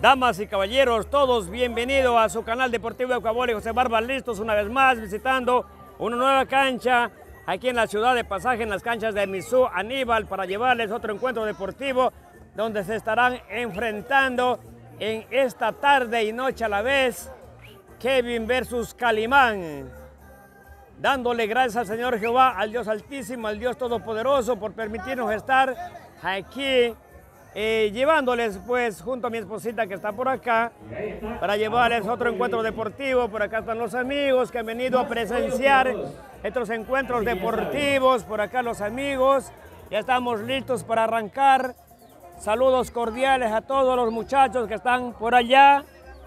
Damas y caballeros, todos bienvenidos a su canal deportivo Ecuador y José Barba, listos una vez más visitando una nueva cancha aquí en la ciudad de Pasaje, en las canchas de Misú Aníbal, para llevarles otro encuentro deportivo donde se estarán enfrentando en esta tarde y noche a la vez Kevin versus Calimán. Dándole gracias al Señor Jehová, al Dios Altísimo, al Dios Todopoderoso por permitirnos estar aquí eh, llevándoles pues junto a mi esposita que está por acá para llevarles otro encuentro deportivo. Por acá están los amigos que han venido a presenciar estos encuentros deportivos. Por acá los amigos. Ya estamos listos para arrancar. Saludos cordiales a todos los muchachos que están por allá,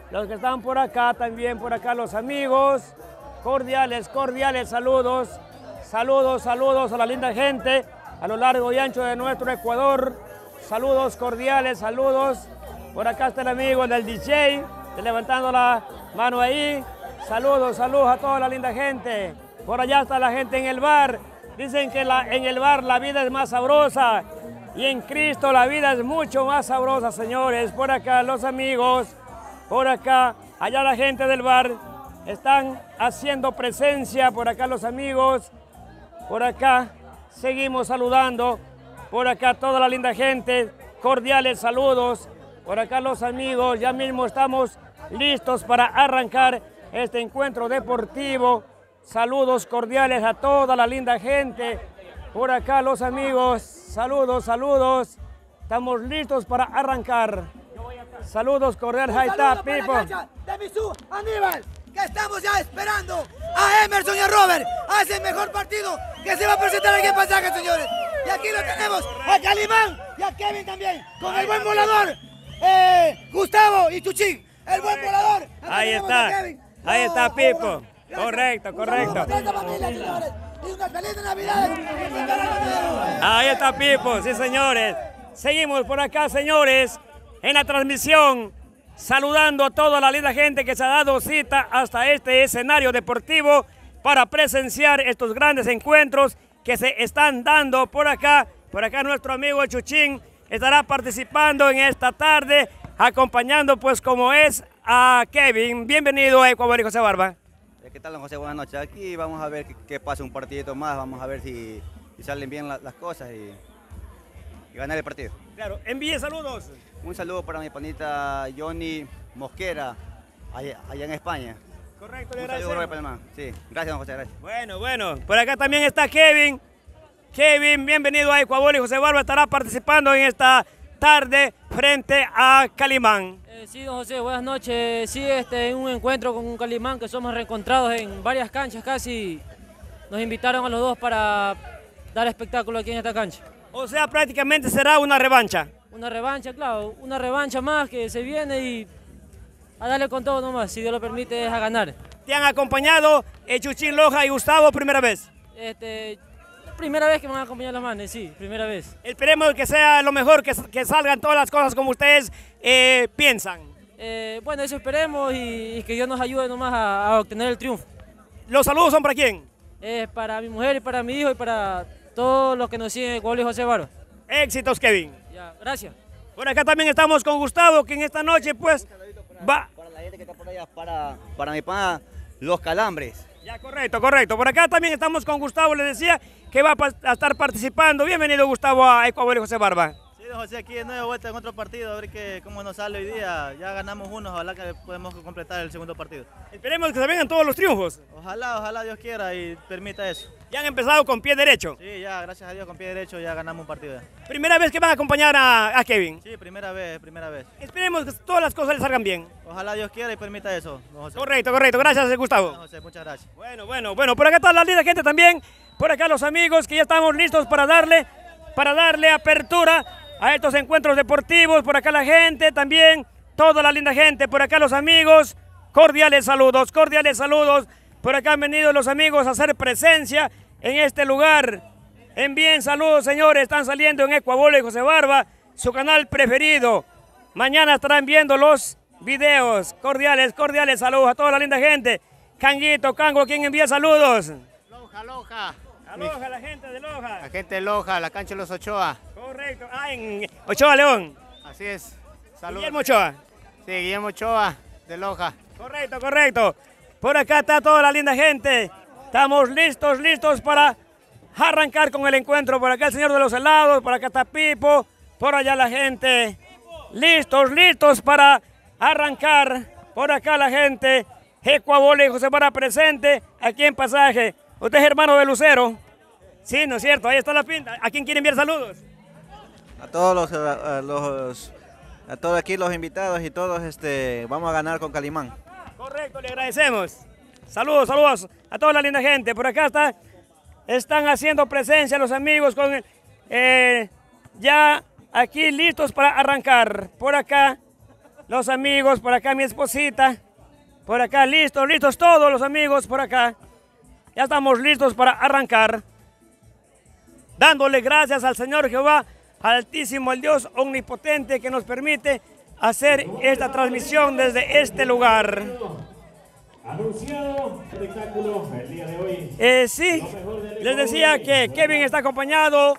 los que están por acá, también por acá los amigos. Cordiales, cordiales saludos. Saludos, saludos a la linda gente a lo largo y ancho de nuestro Ecuador. Saludos cordiales, saludos. Por acá está el amigo del DJ, levantando la mano ahí. Saludos, saludos a toda la linda gente. Por allá está la gente en el bar. Dicen que la, en el bar la vida es más sabrosa y en Cristo la vida es mucho más sabrosa, señores. Por acá los amigos, por acá, allá la gente del bar están haciendo presencia. Por acá los amigos, por acá seguimos saludando. Por acá toda la linda gente, cordiales saludos. Por acá los amigos, ya mismo estamos listos para arrancar este encuentro deportivo. Saludos cordiales a toda la linda gente. Por acá los amigos, saludos, saludos. Estamos listos para arrancar. Saludos cordiales, ahí está, Pipo. Aníbal, que estamos ya esperando a Emerson y a Robert. Hace el mejor partido que se va a presentar aquí en Pasaje, señores. Y aquí lo tenemos, a Calimán y a Kevin también, con el buen volador, eh, Gustavo y Chuchín, el buen volador. Ahí está, ahí está Pipo. Correcto, correcto. Ahí está Pipo, sí señores. Seguimos por acá, señores, en la transmisión, saludando a toda la linda gente que se ha dado cita hasta este escenario deportivo para presenciar estos grandes encuentros que se están dando por acá. Por acá nuestro amigo Chuchín estará participando en esta tarde, acompañando pues como es a Kevin. Bienvenido a Ecuador y José Barba. Eh, ¿Qué tal, don José? Buenas noches. Aquí vamos a ver qué, pasa un partidito más, vamos a ver si, salen bien las cosas y, ganar el partido. Claro, envíe saludos. Un saludo para mi panita Johnny Mosquera, allá en España. Correcto, le gracias. Sí, gracias, don José, gracias. Bueno, bueno, por acá también está Kevin. Kevin, bienvenido a Ecuador y José Barba estará participando en esta tarde frente a Calimán. Eh, sí, don José, buenas noches. Sí, este, en un encuentro con un Calimán que somos reencontrados en varias canchas casi. Nos invitaron a los dos para dar espectáculo aquí en esta cancha. O sea, prácticamente será una revancha. Una revancha, claro, una revancha más que se viene y a darle con todo nomás, si Dios lo permite, es a ganar. ¿Te han acompañado eh, Chuchín Loja y Gustavo primera vez? Este, primera vez que me van a acompañar las manos, sí, primera vez. Esperemos que sea lo mejor, que, que salgan todas las cosas como ustedes eh, piensan. Eh, bueno, eso esperemos y, que Dios nos ayude nomás a, obtener el triunfo. ¿Los saludos son para quién? Es para mi mujer y para mi hijo y para todos los que nos siguen en y José Baro. Éxitos, Kevin. Ya, gracias. Por acá también estamos con Gustavo, que en esta noche pues va para, para mi pana, los calambres. Ya, correcto, correcto. Por acá también estamos con Gustavo, le decía que va a estar participando. Bienvenido, Gustavo, a Ecuador y José Barba. José, aquí de nuevo vuelta en otro partido, a ver qué, cómo nos sale hoy día. Ya ganamos uno, ojalá que podamos completar el segundo partido. Esperemos que se vengan todos los triunfos. Ojalá, ojalá Dios quiera y permita eso. Ya han empezado con pie derecho. Sí, ya, gracias a Dios con pie derecho ya ganamos un partido. ¿Primera vez que van a acompañar a, Kevin? Sí, primera vez, primera vez. Esperemos que todas las cosas le salgan bien. Ojalá Dios quiera y permita eso. Correcto, correcto. Gracias, Gustavo. José, muchas gracias. Bueno, bueno, bueno. Por acá está la linda gente también. Por acá los amigos que ya estamos listos para darle, para darle apertura a estos encuentros deportivos. Por acá la gente también, toda la linda gente. Por acá los amigos, cordiales saludos, cordiales saludos. Por acá han venido los amigos a hacer presencia en este lugar. Envíen saludos, señores. Están saliendo en Ecuabolo y José Barba, su canal preferido. Mañana estarán viendo los videos. Cordiales, cordiales saludos a toda la linda gente. Canguito, Cango, ¿quién envía saludos? Loja, Loja. Loja, la gente de Loja. La gente de Loja, la cancha de los Ochoa. Correcto. Ah, en Ochoa, León. Así es. Saludos. Guillermo Ochoa. Sí, Guillermo Ochoa, de Loja. Correcto, correcto. Por acá está toda la linda gente. Estamos listos, listos para arrancar con el encuentro. Por acá el señor de los helados, por acá está Pipo, por allá la gente. Listos, listos para arrancar. Por acá la gente. Ecuabole y José Para presente aquí en Pasaje. Usted es hermano de Lucero. Sí, ¿no es cierto? Ahí está la pinta. ¿A quién quiere enviar saludos? A todos los, a, los a todos aquí los invitados y todos este vamos a ganar con Calimán. Correcto, le agradecemos. Saludos, saludos a toda la linda gente. Por acá está, están haciendo presencia los amigos con eh, ya aquí listos para arrancar. Por acá los amigos, por acá mi esposita. Por acá listos, listos todos los amigos por acá. Ya estamos listos para arrancar. Dándole gracias al Señor Jehová, Altísimo, el Dios omnipotente que nos permite hacer esta transmisión desde este lugar. Anunciado espectáculo el día de hoy. Eh, sí, les decía que Kevin está acompañado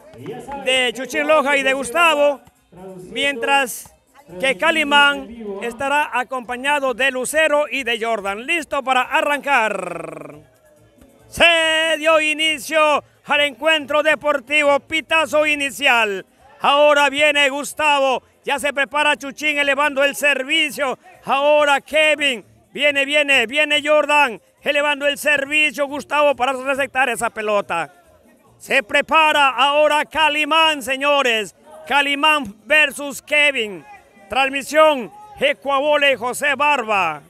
de Chuchín Loja y de Gustavo, mientras que Calimán estará acompañado de Lucero y de Jordan. Listo para arrancar. Se dio inicio al encuentro deportivo, pitazo inicial. Ahora viene Gustavo, ya se prepara Chuchín elevando el servicio. Ahora Kevin, viene, viene, viene Jordan, elevando el servicio. Gustavo para receptar esa pelota. Se prepara ahora Calimán, señores. Calimán versus Kevin. Transmisión Ecuabole José Barba.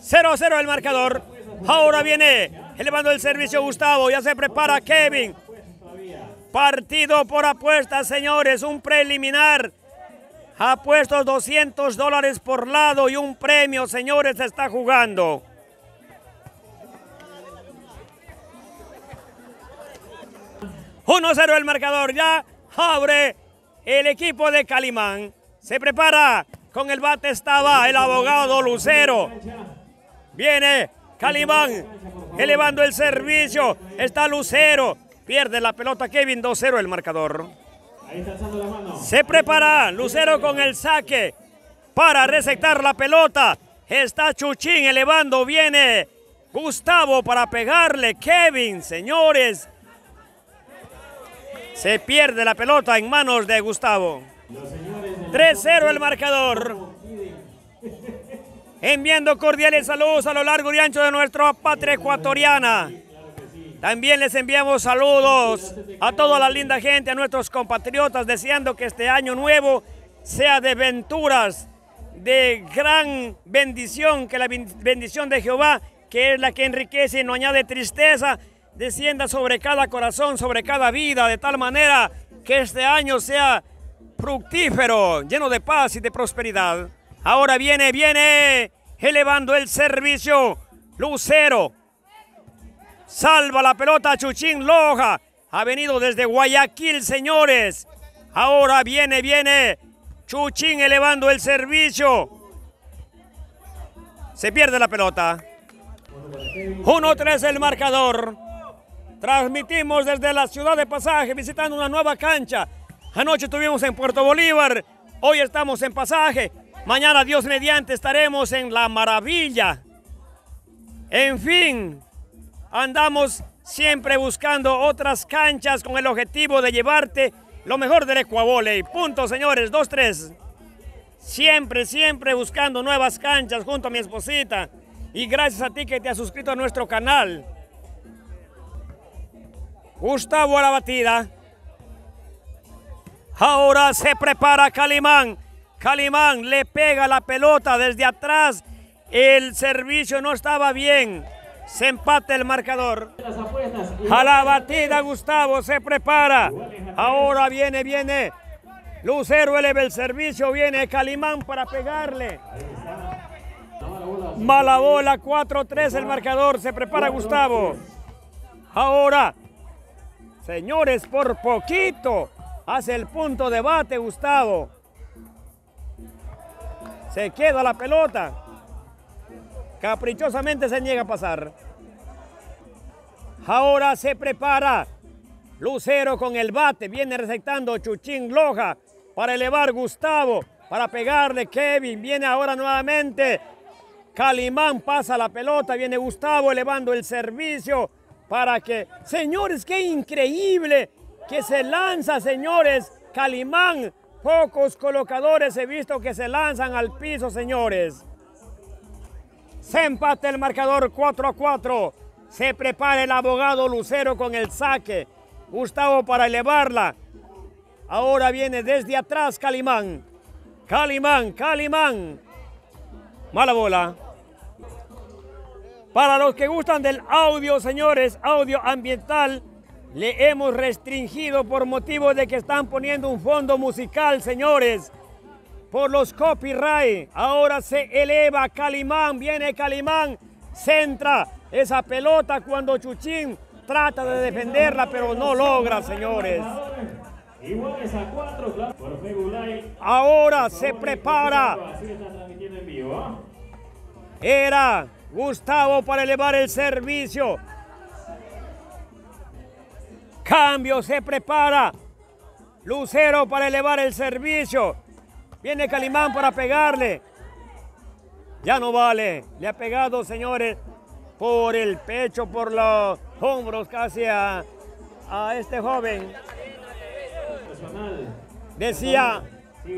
0-0 el marcador. Ahora viene elevando el servicio Gustavo. Ya se prepara Kevin. Partido por apuestas, señores. Un preliminar. Apuestos 200 dólares por lado y un premio, señores, se está jugando. Uno 0 el marcador. Ya abre el equipo de Calimán. Se prepara con el bate estaba el abogado Lucero. Viene Calimán elevando el servicio. Está Lucero. Pierde la pelota Kevin 2-0 el marcador. Se prepara Lucero con el saque para receptar la pelota. Está Chuchín elevando. Viene Gustavo para pegarle. Kevin, señores. Se pierde la pelota en manos de Gustavo. 3-0 el marcador. Enviando cordiales saludos a lo largo y ancho de nuestra patria ecuatoriana. También les enviamos saludos a toda la linda gente, a nuestros compatriotas, deseando que este año nuevo sea de venturas, de gran bendición, que la bendición de Jehová, que es la que enriquece y no añade tristeza, descienda sobre cada corazón, sobre cada vida, de tal manera que este año sea fructífero, lleno de paz y de prosperidad. Ahora viene, viene, elevando el servicio, Lucero. Salva la pelota Chuchín Loja. Ha venido desde Guayaquil, señores. Ahora viene, viene. Chuchín elevando el servicio. Se pierde la pelota. 1-3 el marcador. Transmitimos desde la ciudad de Pasaje visitando una nueva cancha. Anoche estuvimos en Puerto Bolívar. Hoy estamos en Pasaje. Mañana, Dios mediante, estaremos en La Maravilla. En fin, andamos siempre buscando otras canchas con el objetivo de llevarte lo mejor del Ecuavole. Punto, señores, 2-3. Siempre, siempre buscando nuevas canchas junto a mi esposita. Y gracias a ti que te has suscrito a nuestro canal. Gustavo a la batida. Ahora se prepara Calimán. Calimán le pega la pelota desde atrás. El servicio no estaba bien. Se empata el marcador. A la batida Gustavo se prepara. Ahora viene, viene. Lucero eleva el servicio. Viene Calimán para pegarle. Mala bola, 4-3 el marcador. Se prepara Gustavo. Ahora, señores, por poquito hace el punto de bate Gustavo. Se queda la pelota. Caprichosamente se niega a pasar. Ahora se prepara. Lucero con el bate. Viene receptando Chuchín Loja para elevar Gustavo. para pegarle. Kevin viene ahora nuevamente. Calimán pasa la pelota, viene Gustavo elevando el servicio para que, señores, qué increíble que se lanza, señores, Calimán. Pocos colocadores he visto que se lanzan al piso, señores. Se empata el marcador 4 a 4. Se prepara el abogado Lucero con el saque. Gustavo para elevarla. Ahora viene desde atrás Calimán. Calimán, Calimán. Mala bola. Para los que gustan del audio, señores, audio ambiental, le hemos restringido por motivo de que están poniendo un fondo musical, señores. Por los copyright. Ahora se eleva Calimán, viene Calimán, centra esa pelota cuando Chuchín trata de defenderla, pero no logra, señores. Ahora se prepara. ¿ah? Era Gustavo para elevar el servicio. Cambio, se prepara. Lucero para elevar el servicio. Viene Calimán para pegarle. Ya no vale. Le ha pegado, señores, por el pecho, por los hombros, casi a, este joven. Decía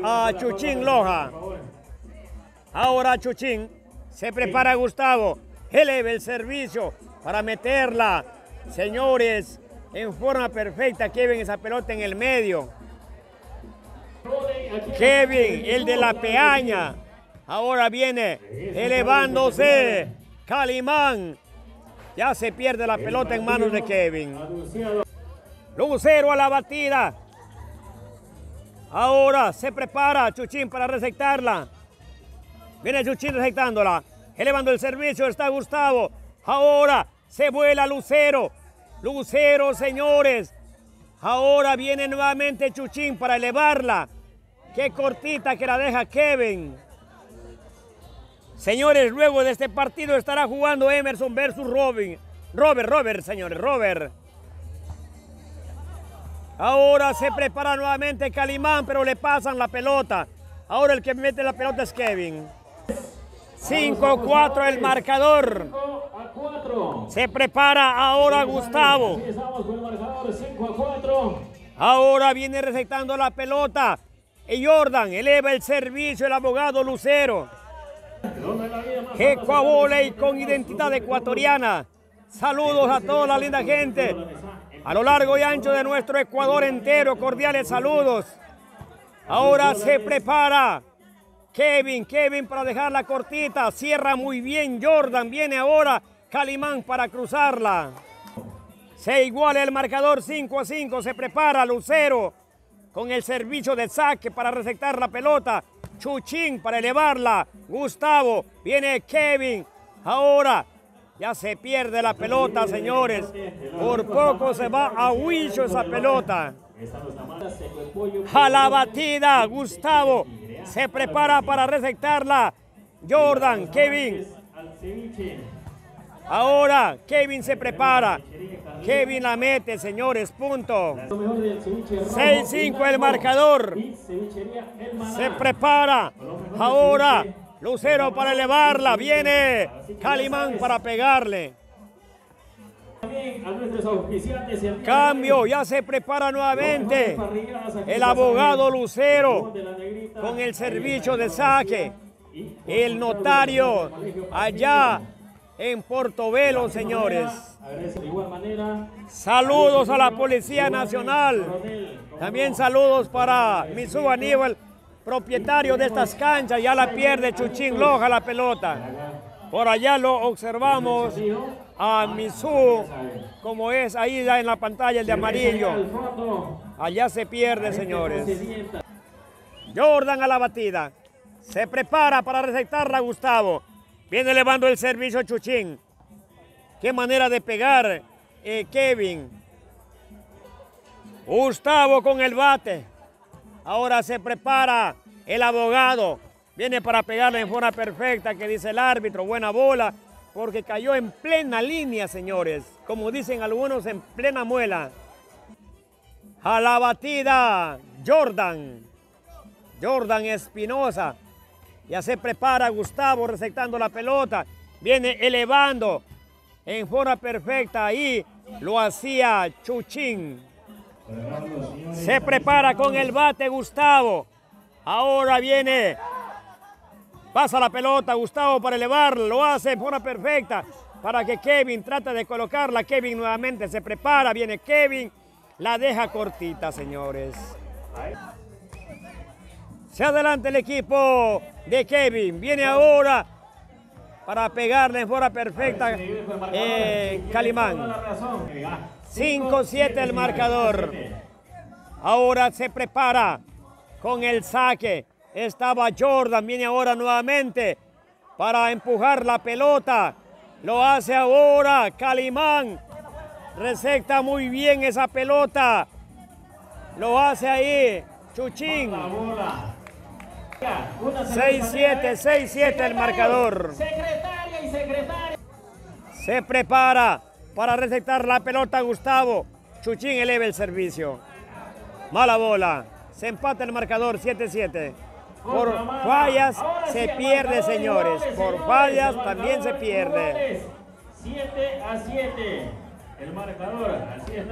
a Chuchín Loja. Ahora Chuchín se prepara Gustavo. Eleve el servicio para meterla. Señores, en forma perfecta, Kevin esa pelota en el medio. Kevin, el de la peaña. Ahora viene elevándose. Calimán. Ya se pierde la pelota en manos de Kevin. Lucero a la batida. Ahora se prepara Chuchín para receptarla. Viene Chuchín receptándola. Elevando el servicio está Gustavo. Ahora se vuela Lucero. Lucero, señores. Ahora viene nuevamente Chuchín para elevarla. Qué cortita que la deja Kevin. Señores, luego de este partido estará jugando Emerson versus Robin. Robert, Robert, señores, Robert. Ahora se prepara nuevamente Calimán, pero le pasan la pelota. Ahora el que mete la pelota es Kevin. 5-4 el marcador. 5 a 4. Se prepara ahora Gustavo. Así estamos con el marcador 5 a 4. Ahora viene recetando la pelota. Y Jordan eleva el servicio, el abogado Lucero. La más Ecuavole con identidad ecuatoriana. Saludos a toda la linda gente. A lo largo y ancho de nuestro Ecuador entero, cordiales saludos. Ahora se prepara Kevin, Kevin para dejarla cortita. Cierra muy bien Jordan. Viene ahora Calimán para cruzarla. Se iguala el marcador 5 a 5. Se prepara Lucero con el servicio de saque para receptar la pelota. Chuchín para elevarla. Gustavo. Viene Kevin. Ahora ya se pierde la pelota, señores. Por poco se va a Huicho esa pelota. A la batida, Gustavo se prepara para receptarla. Jordan, Kevin. Ahora Kevin se prepara. Kevin la mete, señores, punto. Lo mejor del ceviche rojo. 6-5 el marcador. Se prepara. Ahora Lucero para elevarla. Viene Calimán para pegarle. Cambio, ya se prepara nuevamente. El abogado. Lucero con el servicio de saque. El notario allá en Portobelo, señores. Agradece de igual manera. Saludos a la Policía Nacional. También saludos para Misú Aníbal, propietario de estas canchas. Ya la pierde Chuchín Loja la pelota. Por allá lo observamos a Misú, como es ahí ya en la pantalla el de amarillo. Allá se pierde, señores. Jordan a la batida. Se prepara para receptarla Gustavo. Viene elevando el servicio Chuchín. Qué manera de pegar eh, Kevin. Gustavo con el bate. Ahora se prepara el abogado. Viene para pegarle en forma perfecta, que dice el árbitro. Buena bola, porque cayó en plena línea, señores. Como dicen algunos, en plena muela. A la batida, Jordan. Jordan Espinosa. Ya se prepara Gustavo receptando la pelota. Viene elevando en forma perfecta. Ahí lo hacía Chuchín. Se prepara con el bate Gustavo. Ahora viene. Pasa la pelota Gustavo para elevarla. Lo hace en forma perfecta para que Kevin trate de colocarla. Kevin nuevamente se prepara. Viene Kevin. La deja cortita, señores. Se adelanta el equipo de Kevin. Viene ahora para pegarle en forma perfecta eh, Calimán. 5-7 el marcador. Ahora se prepara con el saque. Estaba Jordan, viene ahora nuevamente para empujar la pelota. Lo hace ahora Calimán. Recepta muy bien esa pelota. Lo hace ahí Chuchín. 6-7, 6-7 el marcador. Secretaria y secretaria. Se prepara para receptar la pelota Gustavo. Chuchín eleva el servicio. Mala bola. Se empata el marcador 7-7. Por fallas se pierde, señores. Por fallas también se pierde. 7 a 7. El marcador.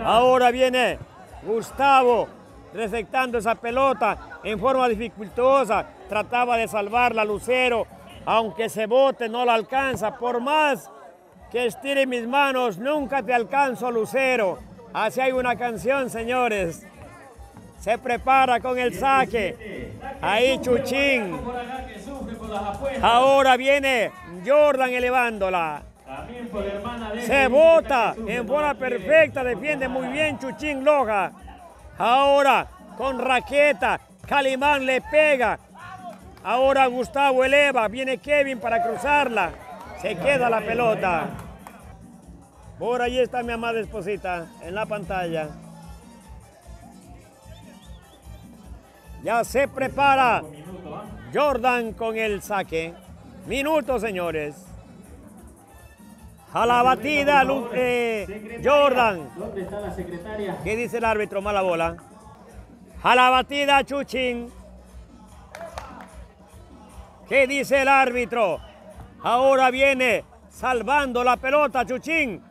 Ahora viene Gustavo receptando esa pelota en forma dificultosa. Trataba de salvarla Lucero. Aunque se bote, no la alcanza. Por más que estire mis manos, nunca te alcanzo, Lucero. Así hay una canción, señores. Se prepara con el saque. Ahí Chuchín. Ahora viene Jordan elevándola. Se bota en bola perfecta, defiende muy bien Chuchín Loja. Ahora con raqueta, Calimán le pega. Ahora Gustavo eleva, viene Kevin para cruzarla. Se queda la pelota. Por ahí está mi amada esposita en la pantalla. Ya se prepara Jordan con el saque. Minutos, señores. A la batida, eh, Jordan. ¿Dónde está la secretaria? ¿Qué dice el árbitro? Mala bola. A la batida, Chuchín. ¿Qué dice el árbitro? Ahora viene salvando la pelota, Chuchín.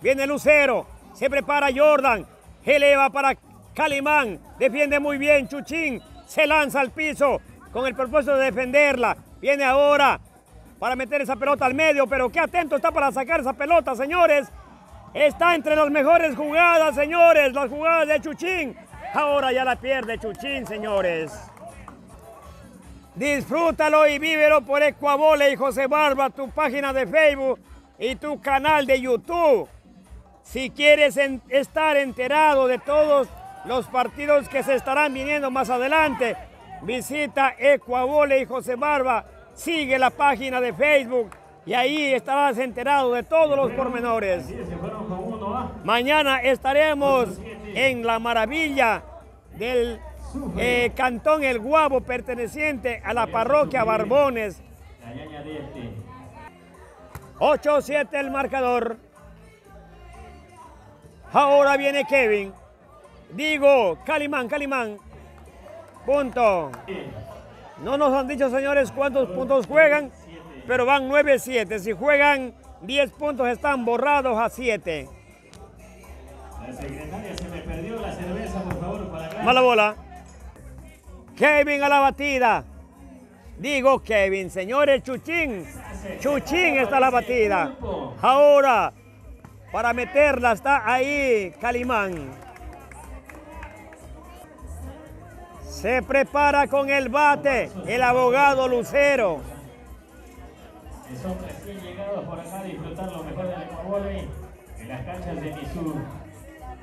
Viene Lucero. Se prepara Jordan. Eleva para Calimán. Defiende muy bien, Chuchín. Se lanza al piso con el propósito de defenderla. Viene ahora para meter esa pelota al medio, pero qué atento está para sacar esa pelota, señores. Está entre las mejores jugadas, señores, las jugadas de Chuchín. Ahora ya la pierde Chuchín, señores. Disfrútalo y vívelo por Ecuavole y José Barba, tu página de Facebook y tu canal de YouTube. Si quieres estar enterado de todos los partidos que se estarán viniendo más adelante, visita Ecuavole y José Barba, sigue la página de Facebook y ahí estarás enterado de todos los pormenores. Mañana estaremos en la maravilla del eh, Cantón El Guabo, perteneciente a la parroquia Barbones. La ñaña de este. 8-7 el marcador. Ahora viene Kevin. Digo, Calimán, Calimán. Punto. No nos han dicho, señores, cuántos puntos juegan, pero van 9-7. Si juegan 10 puntos, están borrados a 7. La secretaria se me perdió la cerveza, por favor, para acá. Mala bola. Kevin a la batida. Digo Kevin, señores, Chuchín. Chuchín está a la batida. Ahora, para meterla está ahí Calimán. Se prepara con el bate el abogado Lucero. Que son recién llegados por acá a disfrutar lo mejor del Ecuavole en las canchas de Misur.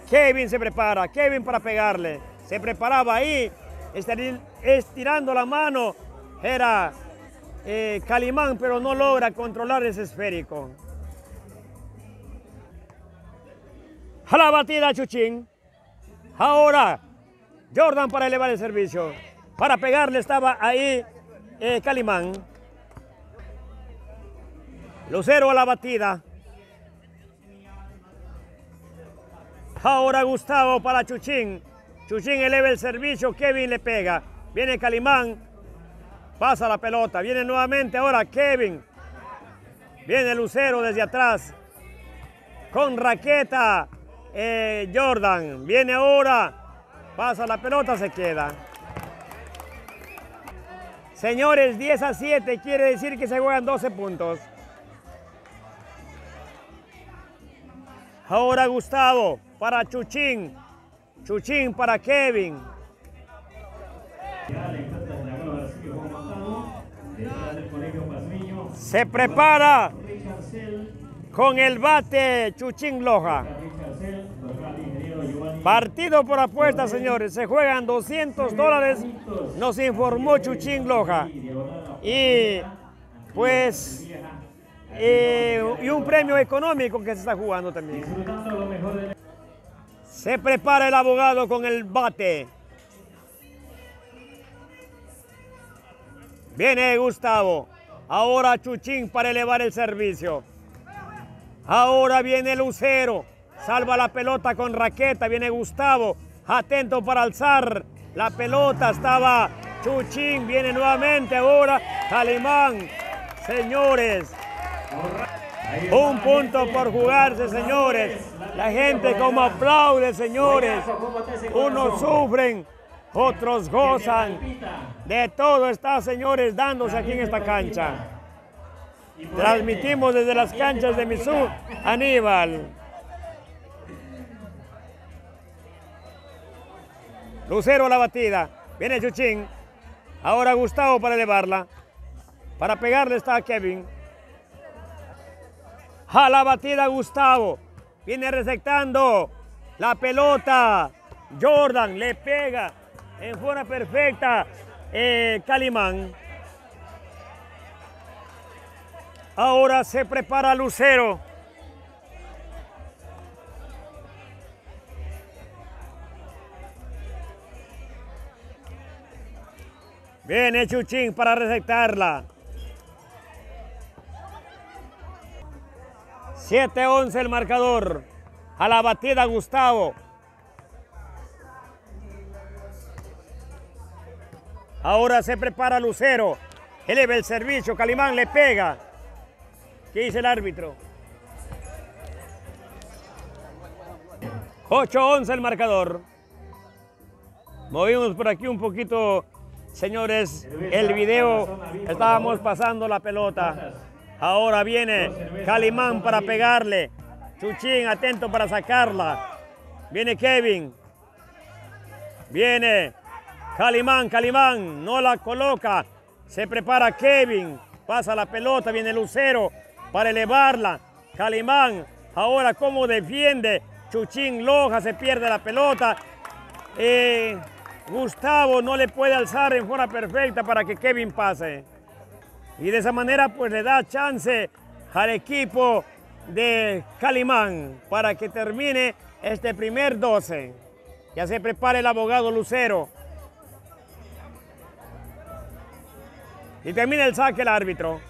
Kevin se prepara, Kevin para pegarle. Se preparaba ahí, estir- estirando la mano. Era eh, Calimán, pero no logra controlar ese esférico. A la batida, Chuchín. Ahora, Jordan para elevar el servicio. Para pegarle estaba ahí eh, Calimán. Lucero a la batida. Ahora Gustavo para Chuchín. Chuchín eleva el servicio, Kevin le pega. Viene Calimán, Pasa la pelota. Viene nuevamente ahora Kevin. Viene Lucero desde atrás. Con raqueta. eh, Jordan. Viene ahora. Pasa la pelota, se queda. Señores, 10 a 7 quiere decir que se juegan 12 puntos. Ahora Gustavo para Chuchín. Chuchín para Kevin. Se prepara con el bate Chuchín Loja. Partido por apuesta, señores. Se juegan 200 dólares, nos informó Chuchín Loja. Y pues, eh, y un premio económico que se está jugando también. Se prepara el abogado con el bate. Viene Gustavo. Ahora Chuchín para elevar el servicio. Ahora viene Lucero. Salva la pelota con raqueta. Viene Gustavo. Atento para alzar. La pelota estaba Chuchín. Viene nuevamente ahora Calimán. Señores. Un punto por jugarse, señores. La gente como aplaude, señores. Unos sufren, otros gozan. De todo está, señores, dándose aquí en esta cancha. Transmitimos desde las canchas de Misú, Aníbal. Lucero a la batida. Viene Chuchín. Ahora Gustavo para elevarla. Para pegarle está Kevin. A la batida Gustavo. Viene receptando la pelota. Jordan le pega en forma perfecta. eh, Calimán. Ahora se prepara Lucero. Viene Chuchín para receptarla. 7-11 el marcador. A la batida Gustavo. Ahora se prepara Lucero. Eleva el servicio. Calimán le pega. ¿Qué dice el árbitro? 8-11 el marcador. Movimos por aquí un poquito, señores, el video. Estábamos pasando la pelota. Ahora viene Calimán para pegarle. Chuchín atento para sacarla. Viene Kevin. Viene Calimán, Calimán. No la coloca. Se prepara Kevin. Pasa la pelota. Viene Lucero para elevarla. Calimán. Ahora cómo defiende. Chuchín Loja se pierde la pelota. Eh, Gustavo no le puede alzar en forma perfecta para que Kevin pase. Y de esa manera pues le da chance al equipo de Calimán para que termine este primer 12. Ya se prepara el abogado Lucero. Y termina el saque el árbitro.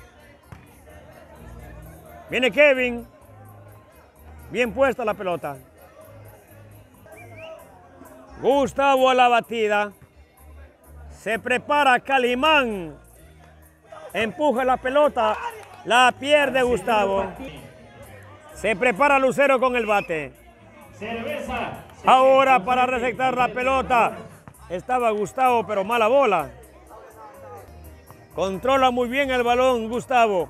Viene Kevin. Bien puesta la pelota. Gustavo a la batida. Se prepara Calimán. Empuja la pelota. La pierde Gustavo. Se prepara Lucero con el bate. Ahora para receptar la pelota. Estaba Gustavo, pero mala bola. Controla muy bien el balón Gustavo.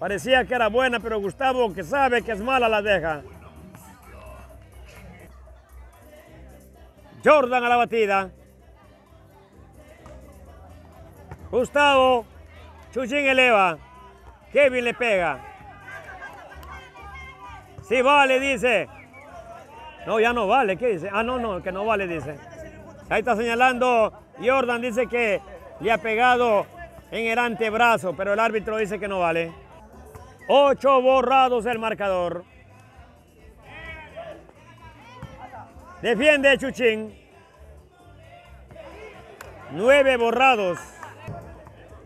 Parecía que era buena, pero Gustavo, que sabe que es mala, la deja. Jordan a la batida. Gustavo. Chuchín eleva. Kevin le pega. Sí vale, dice. No, ya no vale. ¿Qué dice? Ah, no, no, que no vale, dice. Ahí está señalando. Jordan dice que le ha pegado en el antebrazo, pero el árbitro dice que no vale. Ocho borrados el marcador. Defiende Chuchín. Nueve borrados.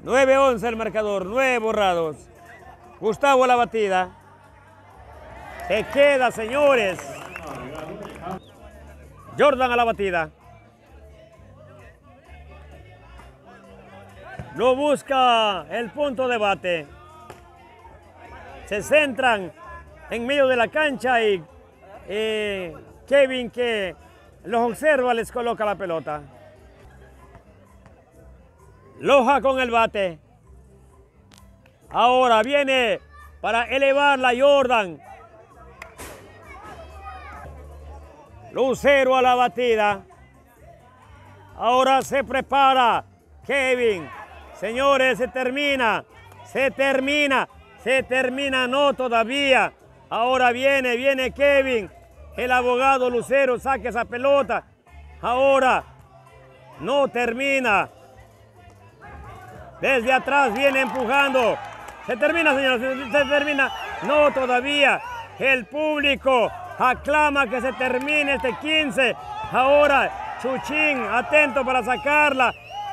9-11 el marcador. Nueve borrados. Gustavo la batida. Se queda, señores. Jordan a la batida. Lo busca el punto de bate. Se centran en medio de la cancha y Kevin que los observa les coloca la pelota. Loja con el bate. Ahora viene para elevar la Jordan. Lucero a la batida. Ahora se prepara Kevin. Señores, se termina. Se termina. Se termina. No todavía. Ahora viene, viene Kevin. El abogado Lucero saca esa pelota. Ahora no termina. Desde atrás viene empujando. Se termina, señores. Se termina. No todavía. El público aclama que se termine este 15. Ahora Chuchín, atento para sacarla.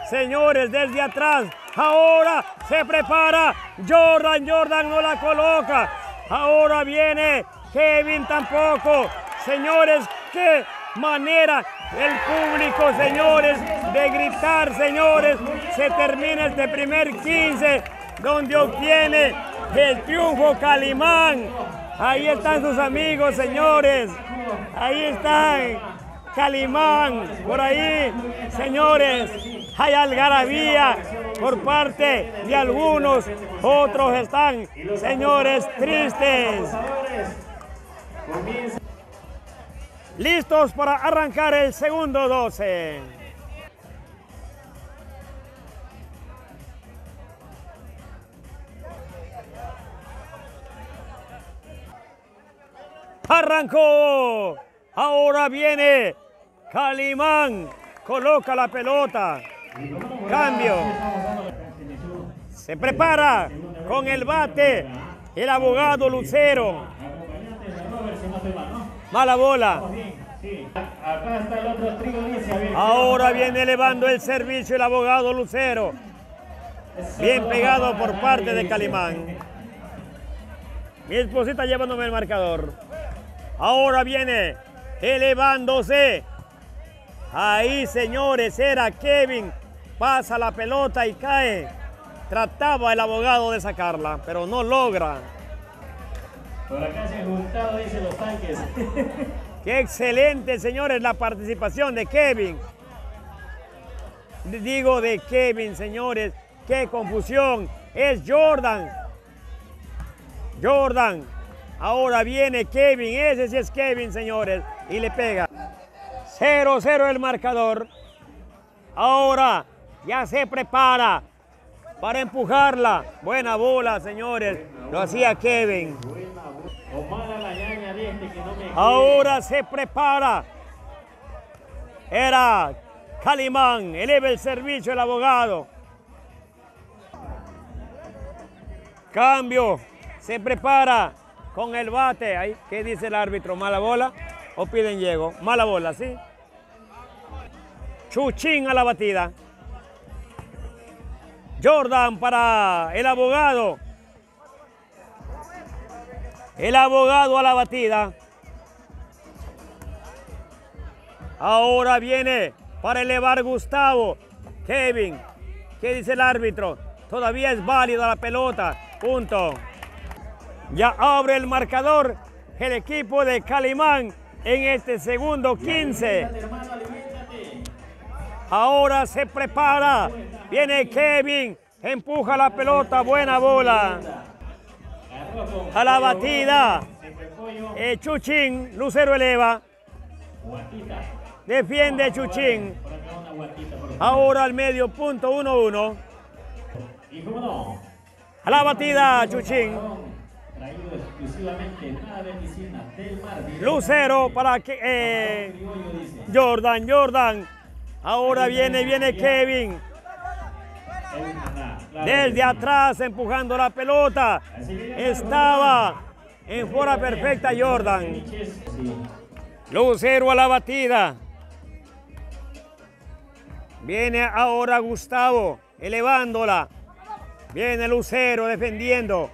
Señores, desde atrás. Ahora se prepara. Jordan, Jordan no la coloca. Ahora viene Kevin tampoco. Señores, qué manera el público, señores, de gritar, señores. Se termina este primer 15, donde obtiene el triunfo Calimán. Ahí están sus amigos, señores. Ahí están. Calimán, por ahí, señores, hay algarabía por parte de algunos, otros están, señores, tristes. Listos para arrancar el segundo 12. Arrancó. Ahora viene Calimán. Coloca la pelota. Cambio. Se prepara con el bate el abogado Lucero. Mala bola. Acá está el otro trigo, dice. a ver, Ahora viene elevando el servicio el abogado Lucero. Bien pegado por parte de Calimán. Mi esposita llevándome el marcador. Ahora viene elevándose. Ahí, señores, era Kevin. Pasa la pelota y cae. Trataba el abogado de sacarla, pero no logra. Por acá se han juntado, dice los tanques. Qué excelente, señores, la participación de Kevin. Digo de Kevin, señores. Qué confusión. Es Jordan. Jordan. Ahora viene Kevin. Ese sí es Kevin, señores. Y le pega. 0-0 el marcador. Ahora ya se prepara para empujarla. Buena bola, señores. Lo hacía Kevin. O mala la ñaña de este que no me Ahora se prepara. Era Calimán. Eleva el servicio el abogado. Cambio. Se prepara con el bate. ¿Qué dice el árbitro? ¿Mala bola? ¿O piden llego? Mala bola, ¿sí? Chuchín a la batida. Jordan para el abogado. El abogado a la batida. Ahora viene para elevar Gustavo. Kevin. ¿Qué dice el árbitro? Todavía es válida la pelota. Punto. Ya abre el marcador el equipo de Calimán en este segundo 15. Ahora se prepara. Viene Kevin. Empuja la pelota. Buena bola. A la batida. Eh, Chuchín. Lucero eleva. Defiende Chuchín. Ahora al medio punto 1-1. Y cómo no, A la batida Chuchín. Lucero para que eh. Jordan, Jordan. Ahora viene, viene Kevin. Desde atrás empujando la pelota. Estaba en forma perfecta Jordan. Lucero a la batida. Viene ahora Gustavo elevándola. Viene Lucero defendiendo.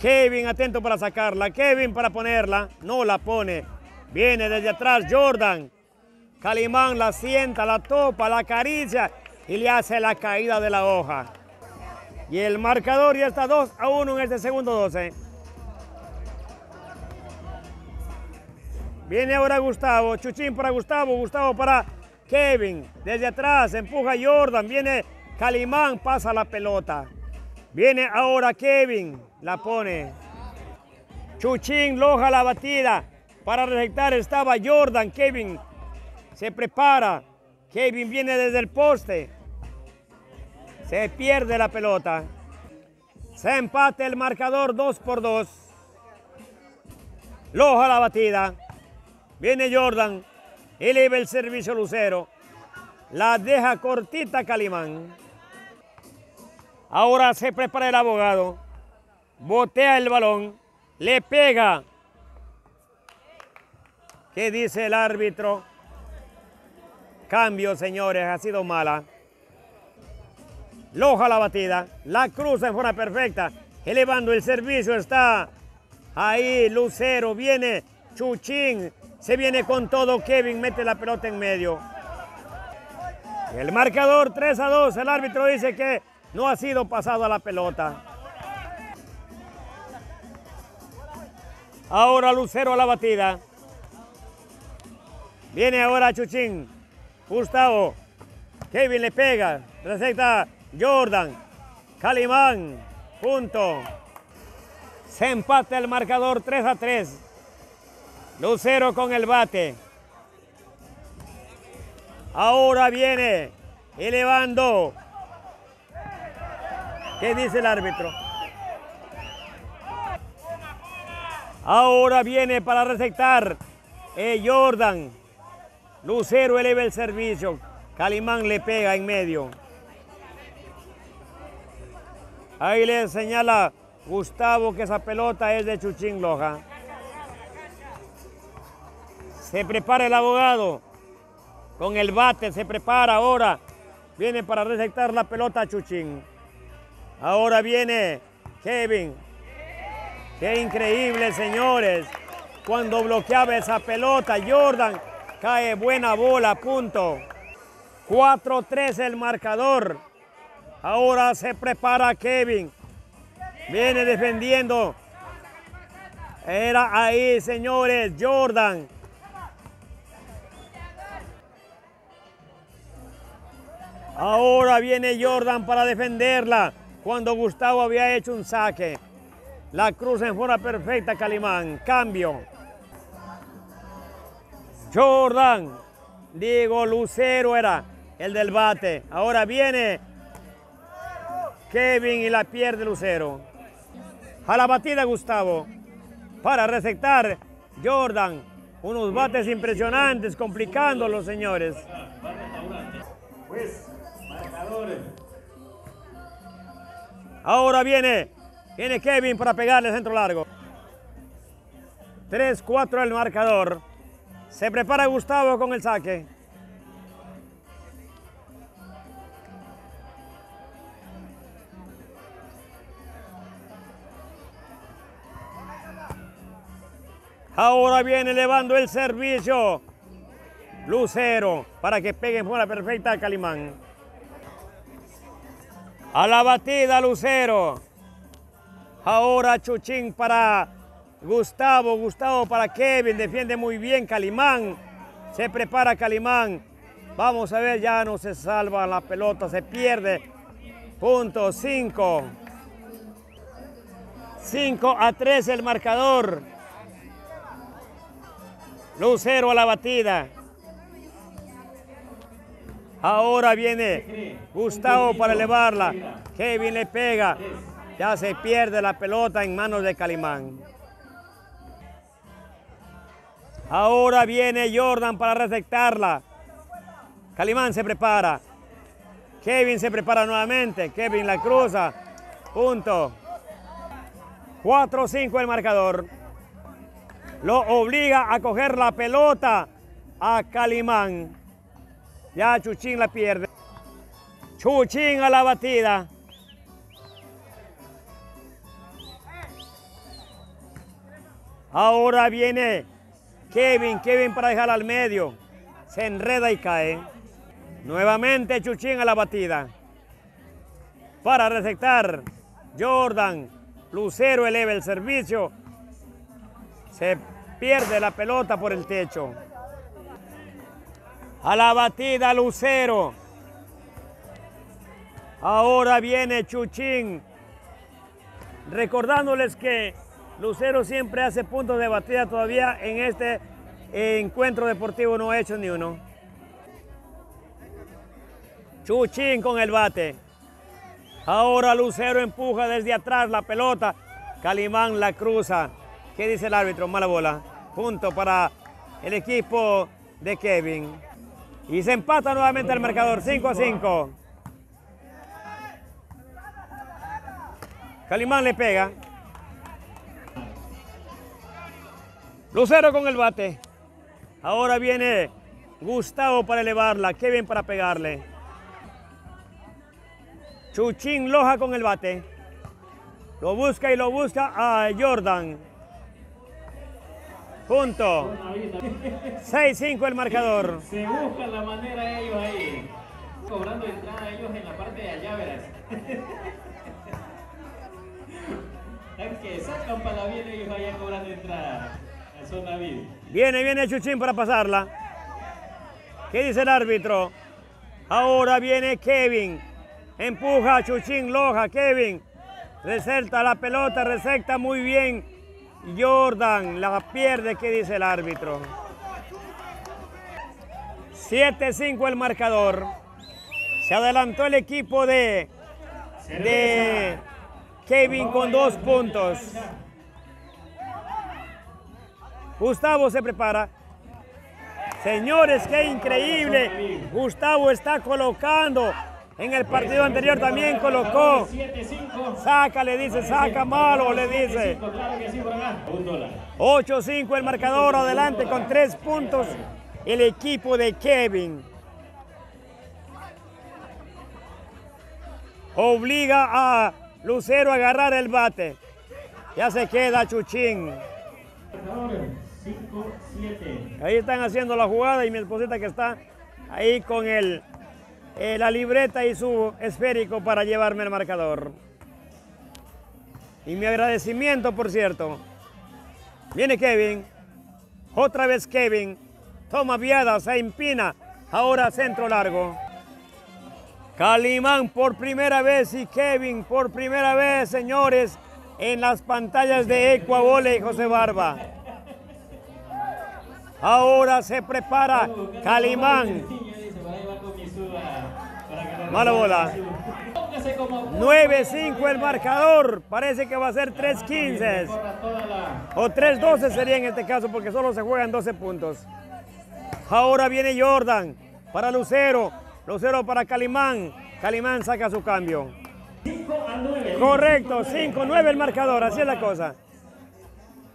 Kevin atento para sacarla. Kevin para ponerla. No la pone. Viene desde atrás Jordan. Calimán la sienta, la topa, la acaricia y le hace la caída de la hoja. Y el marcador ya está 2 a 1 en este segundo 12. Viene ahora Gustavo, Chuchín para Gustavo, Gustavo para Kevin. Desde atrás empuja Jordan, viene Calimán, pasa la pelota. Viene ahora Kevin, la pone. Chuchín loja la batida. Para receptar estaba Jordan, Kevin se prepara. Kevin viene desde el poste. Se pierde la pelota. Se empate el marcador 2 por 2. Loja la batida. Viene Jordan. Eleva el servicio Lucero. La deja cortita Calimán. Ahora se prepara el abogado. Botea el balón. Le pega. ¿Qué dice el árbitro? Cambio, señores, ha sido mala. Loja la batida. La cruza en forma perfecta. Elevando el servicio está ahí Lucero. Viene Chuchín. Se viene con todo. Kevin mete la pelota en medio. El marcador 3 a 2. El árbitro dice que no ha sido pasado a la pelota. Ahora Lucero a la batida. Viene ahora Chuchín. Gustavo. Kevin le pega. Receta Jordan. Calimán. Punto. Se empata el marcador 3 a 3. Lucero con el bate. Ahora viene elevando. ¿Qué dice el árbitro? Ahora viene para receptar eh, Jordan. Lucero eleva el servicio. Calimán le pega en medio. Ahí le señala Gustavo que esa pelota es de Chuchín Loja. Se prepara el abogado. Con el bate se prepara ahora. Viene para receptar la pelota Chuchín. Ahora viene Kevin. Qué increíble, señores. Cuando bloqueaba esa pelota, Jordan cae buena bola, punto. 4-3 el marcador. Ahora se prepara Kevin. Viene defendiendo. Era ahí, señores, Jordan. Ahora viene Jordan para defenderla. Cuando Gustavo había hecho un saque. La cruz en forma perfecta, Calimán. Cambio. Jordan. Diego Lucero era el del bate. Ahora viene Kevin y la pierde Lucero. A la batida Gustavo. Para receptar Jordan. Unos bates impresionantes, complicando los señores. Pues, Ahora viene, viene Kevin para pegarle centro largo. 3-4 el marcador. Se prepara Gustavo con el saque. Ahora viene elevando el servicio. Lucero para que pegue en perfecta a Calimán. A la batida Lucero. Ahora Chuchín para Gustavo. Gustavo para Kevin. Defiende muy bien Calimán. Se prepara Calimán. Vamos a ver, ya no se salva la pelota, se pierde. Punto 5. 5 a 3 el marcador. Lucero a la batida. Ahora viene Gustavo para elevarla. Kevin le pega. Ya se pierde la pelota en manos de Calimán. Ahora viene Jordan para receptarla. Calimán se prepara. Kevin se prepara nuevamente. Kevin la cruza. Punto. 4-5 el marcador. Lo obliga a coger la pelota a Calimán. Ya Chuchín la pierde. Chuchín a la batida. Ahora viene Kevin, Kevin para dejar al medio. Se enreda y cae. Nuevamente Chuchín a la batida. Para receptar. Jordan. Lucero eleva el servicio. Se pierde la pelota por el techo. A la batida Lucero. Ahora viene Chuchín. Recordándoles que Lucero siempre hace puntos de batida todavía en este encuentro deportivo no ha hecho ni uno. Chuchín con el bate. Ahora Lucero empuja desde atrás la pelota. Calimán la cruza. ¿Qué dice el árbitro? Mala bola. Punto para el equipo de Kevin. Y se empata nuevamente el marcador. 5 a 5. Calimán le pega. Lucero con el bate. Ahora viene Gustavo para elevarla. Kevin para pegarle. Chuchín Loja con el bate. Lo busca y lo busca a Jordan. Punto. 6-5 el marcador. Se buscan la manera ellos ahí. Cobrando entrada ellos en la parte de allá, verás. Es que sacan para bien ellos allá cobrando entrada. A zona VIP. Viene, viene Chuchín para pasarla. ¿Qué dice el árbitro? Ahora viene Kevin. Empuja a Chuchín Loja, Kevin. Resalta la pelota, resecta muy bien. Jordan la pierde, ¿qué dice el árbitro? 7-5 el marcador. Se adelantó el equipo de, de Kevin con dos puntos. Gustavo se prepara. Señores, qué increíble. Gustavo está colocando. En el partido anterior también colocó. 7-5. Saca, le dice, saca malo, le dice. Claro que sí, por acá. Un dólar. 8-5 el marcador, adelante con tres puntos el equipo de Kevin. Obliga a Lucero a agarrar el bate. Ya se queda Chuchín. Marcador 5-7. Ahí están haciendo la jugada y mi esposita que está ahí con el, eh, la libreta y su esférico para llevarme el marcador. Y mi agradecimiento, por cierto. Viene Kevin. Otra vez Kevin. Toma viada, se empina. Ahora centro largo. Calimán por primera vez y Kevin por primera vez, señores, en las pantallas de Ecuavole y José Barba. Ahora se prepara Calimán. Mala bola. su- Póngase como 9-5 el marcador. Parece que va a ser 3-15. corra toda la... O 3-12 sería en este caso porque solo se juegan 12 puntos. Ahora viene Jordan para Lucero. Lucero para Calimán. Calimán saca su cambio. 5 a 9. Correcto, 5-9 el marcador. Así es la cosa.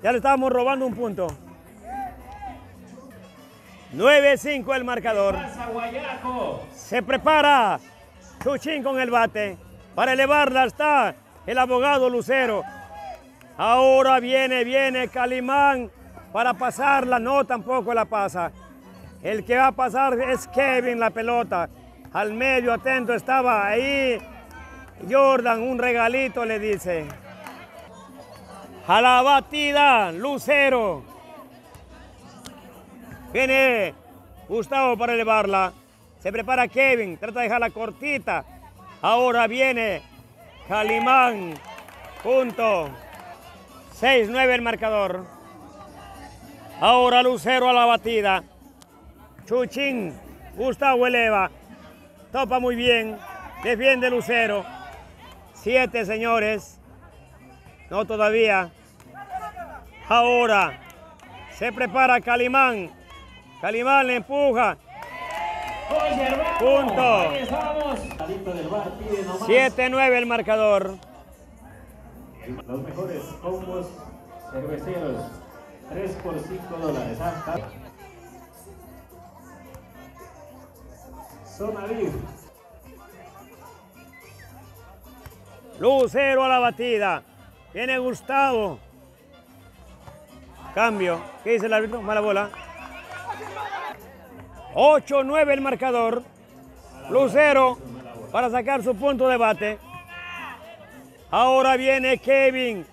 Ya le estábamos robando un punto. 9-5 el marcador. Se prepara Chuchín con el bate. Para elevarla está el abogado Lucero. Ahora viene, viene Calimán para pasarla. No, tampoco la pasa. El que va a pasar es Kevin la pelota. Al medio, atento, estaba ahí. Jordan, un regalito le dice. A la batida, Lucero. Viene Gustavo para elevarla. Se prepara Kevin, trata de dejarla cortita. Ahora viene Calimán. Punto. 6-9 el marcador. Ahora Lucero a la batida. Chuchín. Gustavo eleva. Topa muy bien. Defiende Lucero. Siete, señores. No todavía. Ahora se prepara Calimán. Calimán le empuja. Oye, hermano. Punto. Regresamos. Adicto del bar pide nomás 7-9 el marcador. Los mejores combos cerveceros. 3 por 5 dólares. Ah, Zona VIP. Lucero a la batida. Viene Gustavo. Cambio. ¿Qué dice el árbitro? Mala bola. 8-9 el marcador. Lucero para sacar su punto de bate. Ahora viene Kevin.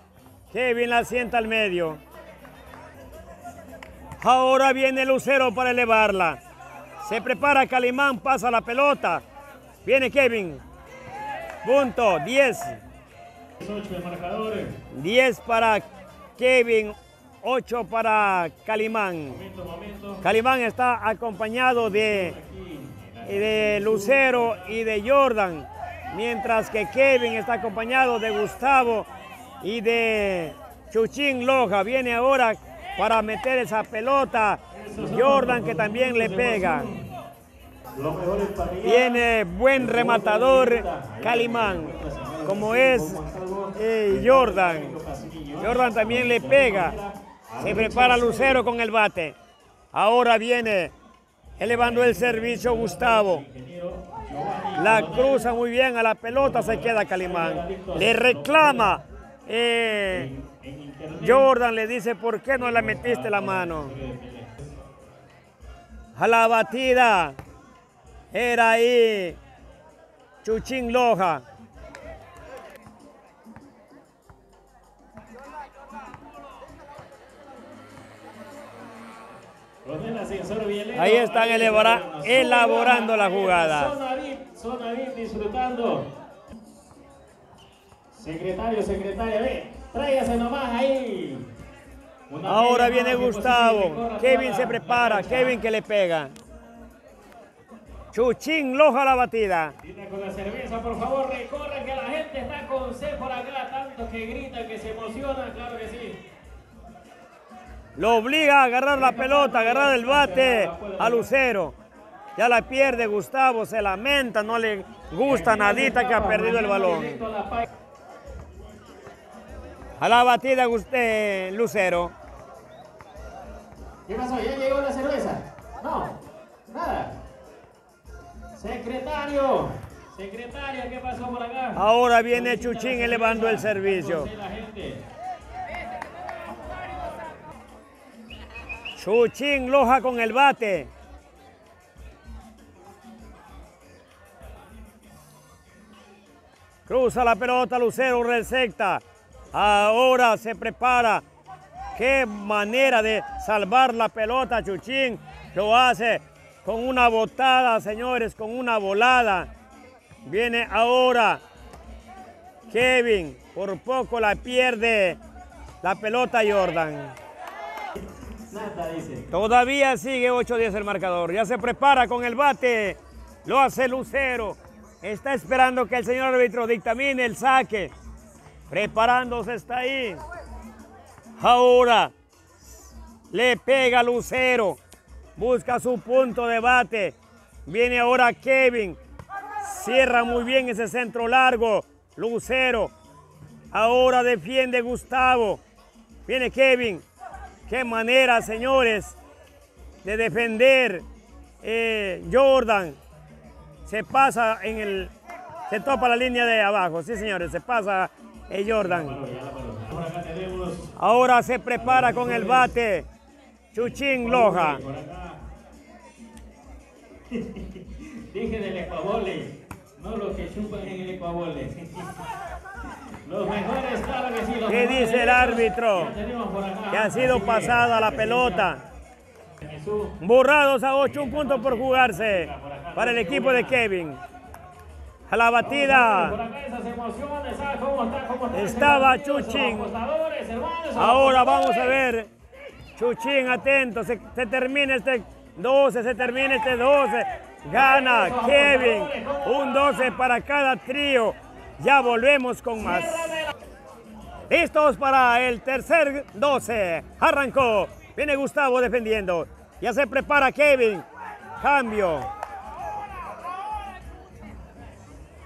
Kevin la sienta al medio. Ahora viene Lucero para elevarla. Se prepara Calimán, pasa la pelota. Viene Kevin. Punto, 10. 8 el marcador. 10 para Kevin, 8 para Calimán. Momento, momento. Calimán está acompañado de, de Lucero y de Jordan, mientras que Kevin está acompañado de Gustavo y de Chuchín Loja. Viene ahora para meter esa pelota. Jordan que también le pega. Tiene buen rematador Calimán, como es eh, Jordan. Jordan también le pega. Se prepara Lucero con el bate. Ahora viene elevando el servicio Gustavo. La cruza muy bien a la pelota, se queda Calimán. Le reclama. eh, Jordan le dice, ¿por qué no le metiste la mano? A la batida. Era ahí Chuchín Loja. Ahí están elabora- elaborando la jugada. VIP disfrutando. Secretario, secretaria, ve, tráigase nomás ahí. Una Ahora viene Gustavo. Kevin se prepara. Kevin que le pega. Chuchín Loja la batida. Grita con la cerveza, por favor, recorren que la gente está con sed por acá, tanto que gritan, que se emocionan, claro que sí. Lo obliga a agarrar la pelota, agarrar el bate a Lucero. Ya la pierde Gustavo, se lamenta, no le gusta nadita que ha perdido el balón. A la batida Guste- Lucero. ¿Qué pasó? ¿Ya llegó la cerveza? No, nada. Secretario, secretaria, ¿qué pasó por acá? Ahora viene Chuchín elevando el servicio. La gente. Chuchín Loja con el bate. Cruza la pelota, Lucero resecta. Ahora se prepara. Qué manera de salvar la pelota, Chuchín. Lo hace con una botada, señores, con una volada. Viene ahora Kevin. Por poco la pierde la pelota Jordan. Todavía sigue 8-10 el marcador. Ya se prepara con el bate. Lo hace Lucero. Está esperando que el señor árbitro dictamine el saque. Preparándose está ahí. Ahora le pega Lucero. Busca su punto de bate. Viene ahora Kevin. Cierra muy bien ese centro largo. Lucero. Ahora defiende Gustavo. Viene Kevin. Qué manera, señores, de defender eh, Jordan. Se pasa en el. Se topa la línea de abajo. Sí, señores, se pasa eh, Jordan. Ahora se prepara con el bate. Chuchín Loja. Dije del ecuavole, no los que chupan en el ecuavole. Los mejores, claro que sí. los ¿Qué mejores dice el árbitro? Que ha sido pasada la pelota. Borrados a 8, un punto por jugarse para el equipo de Kevin. A la batida. acá esas emociones, ¿sabes cómo está? ¿Cómo está ese Estaba Chuchín. Ahora vamos a ver. Chuchín, atento. Se, se termina este 12, se termina este 12. Gana Kevin. Un 12 para cada trío. Ya volvemos con más. Listos para el tercer 12. Arrancó. Viene Gustavo defendiendo. Ya se prepara Kevin. Cambio.